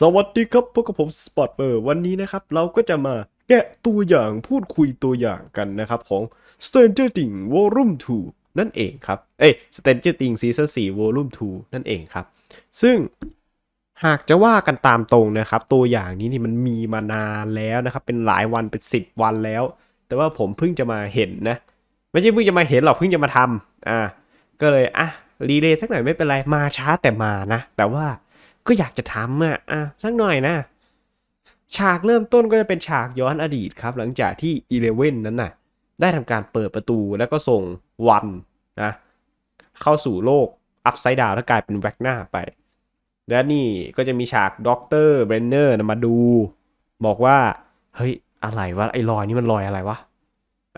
สวัสดีครับพบกับผมสปอตเบอร์วันนี้นะครับ เราก็จะมาแกะตัวอย่างพูดคุยตัวอย่างกันนะครับ ของ Stranger Things Volume 2 นั่นเองครับ เอ้ย Stranger Things Season 4 Volume 2 นั่นเองครับ ซึ่งหากจะว่ากันตามตรงนะครับ ตัวอย่างนี้นี่มันมีมานานแล้วนะครับ เป็นหลายวันเป็น 10 วันแล้ว แต่ว่าผมเพิ่งจะมาเห็นนะ ไม่ใช่เพิ่งจะมาเห็นหรอกเพิ่งจะมาทำอ่าก็เลยอะdelay สักหน่อยไม่เป็นไรมาช้าแต่มานะ แต่ว่า ก็อยากจะทำอะอะสักหน่อยนะฉากเริ่มต้นก็จะเป็นฉากย้อนอดีตครับ หลังจากที่อีเลเว่นนั้นน่ะ ได้ทำการเปิดประตูแล้วก็ส่ง One นะ เข้าสู่โลก Upside Down แล้วกลายเป็น Vecna ไป และนี่ก็จะมีฉากด็อกเตอร์ Brenner มาดู บอกว่า เฮ้ย อะไรวะ ไอ้รอยนี่มันรอยอะไรวะ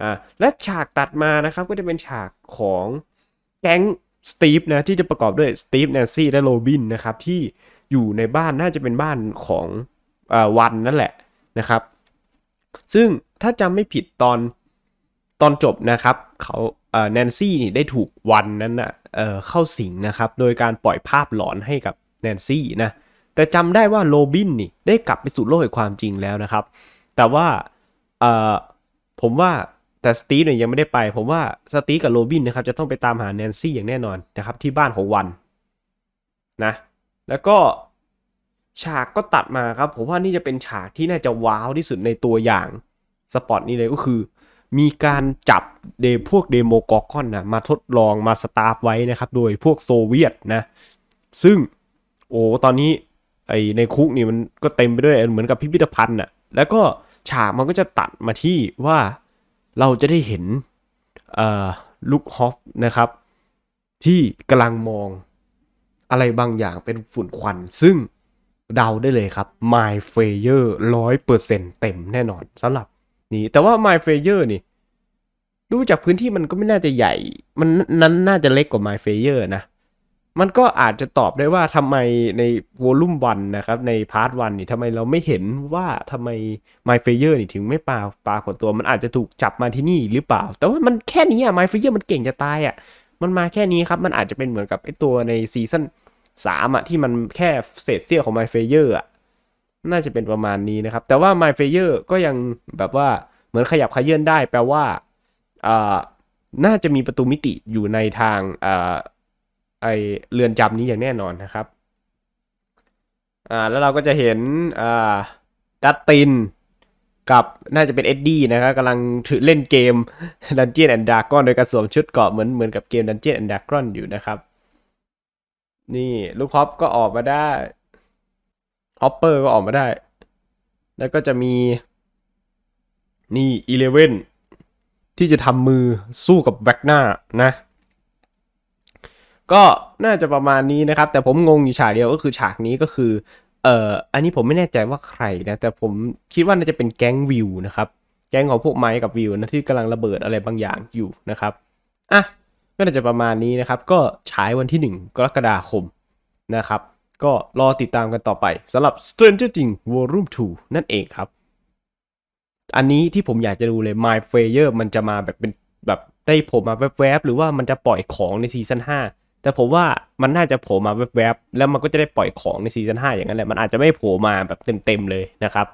อ่าและฉากตัดมานะครับ ก็จะเป็นฉากของแก๊งสตีฟนะ ที่จะประกอบด้วยสตีฟแนนซี่และโรบินนะครับที่ อยู่ในบ้านน่าจะเป็นบ้านของอวันนั่นแหละนะครับ ซึ่งถ้าจำไม่ผิดตอนตอนจบนะครับเขาแนนซี่นี่ได้ถูกวันนั้นนะเอะเข้าสิงนะครับ โดยการปล่อยภาพหลอนให้กับแนนซี่นะแต่จำได้ว่าโรบินนี่ได้กลับไปสู่โลกแห่งความจริงแล้วนะครับ แต่ว่าผมว่าแต่ Steve เนี่ยยังไม่ได้ไป ผมว่า Steve กับโรบินนะครับจะต้องไปตามหา Nancy อย่างแน่นอนนะครับที่บ้านของ One นะ แล้วก็ฉากก็ตัดมาครับ ผมว่านี่จะเป็นฉากที่น่าจะว้าวที่สุดในตัวอย่าง spot นี้เลยก็คือ มีการจับเดพวก Demogorgon นะมาทดลองมา stuff ไว้นะครับ โดยพวกโซเวียตนะ ซึ่งโอ้ตอนนี้ไอในคุกนี่มันก็เต็มไปด้วยเหมือนกับพิพิธภัณฑ์น่ะแล้วก็ฉากมันก็จะตัดมาที่ว่าเราจะได้เห็นลูกฮอปนะครับ ที่กำลังมอง อะไรบางอย่างเป็นฝุ่นควัน ซึ่งเดาได้เลยครับ My f a y e r ร้อยเปอร์เซ็นต์เต็มแน่นอนสำหรับนี้แต่ว่า My f a y e r นี่ ดูจากพื้นที่มันก็ไม่น่าจะใหญ่ มันนั้นน่าจะเล็กกว่า My f a y e r นะ มันก็อาจจะตอบได้ว่าทำไมในวอลุ่มวันนะครับในพาร์ทวันนี่ทำไมเราไม่เห็นว่าทำไม My f a y e r นี่ถึงไม่ปลาปลาขนตัว มันอาจจะถูกจับมาที่นี่หรือเปล่า แต่ว่ามันแค่นี้อะ My f a y e r มันเก่งจะตายอะ มันมาแค่นี้ครับ มันอาจจะเป็นเหมือนกับไอตัวในซีซั่นสามอะที่มันแค่เศษเสี้ยวของ My f a y e r อะน่าจะเป็นประมาณนี้นะครับ แต่ว่า My f a y e r ก็ยังแบบว่าเหมือนขยับขยื่นได้แปลว่าอ่าน่าจะมีประตูมิติอยู่ในทางอ่าไอเรือนจำนี้อย่างแน่นอนนะครับอ่าแล้วเราก็จะเห็นอ่าดัตติน กับน่าจะเป็นเอ็ดดี้นะครับกำลังถือเล่นเกม Dungeon and Dragon โดยการสวมชุดเกาะเหมือนเหมือนกับเกม Dungeon and Dragon อยู่นะครับ นี่ลูกฮอปก็ออกมาได้ฮอปเปอร์ก็ออกมาได้ แล้วก็จะมี นี่อีเลเว่นที่จะทำมือสู้กับเวคน่านะ ก็น่าจะประมาณนี้นะครับ แต่ผมงงอยู่ฉากเดียวก็คือฉากนี้ก็คือ เอ่ออันนี้ผมไม่แน่ใจว่าใครนะแต่ผมคิดว่าน่าจะเป็นแก๊งวิลนะครับแก๊งของพวกไมค์กับวิลนะที่กำลังระเบิดอะไรบางอย่างอยู่นะครับอะก็น่าจะประมาณนี้นะครับ ก็ฉายวันที่ 1 กรกฎาคมนะครับ ก็รอติดตามกันต่อไปสำหรับ Stranger Things Volume 2 นั่นเองครับ อันนี้ที่ผมอยากจะดูเลย My f a y e r มันจะมาแบบเป็นแบบได้ผล่มาแวบๆ หรือว่ามันจะปล่อยของในซีซั่น5 แต่ผมว่ามันน่าจะโผล่มาแวบๆ แล้วมันก็จะได้ปล่อยของในซีซั่น5อย่างนั้นแหละ มันอาจจะไม่โผล่มาแบบเต็มๆเลยนะครับ